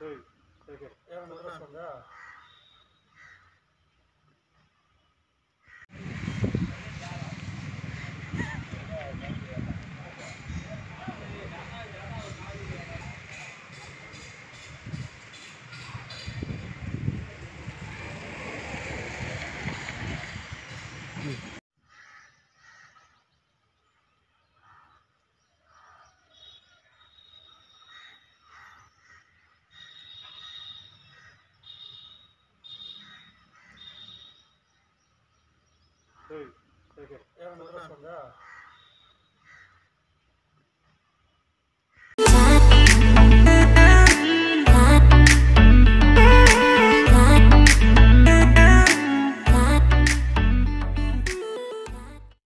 சொல்லுங்க சரி சரி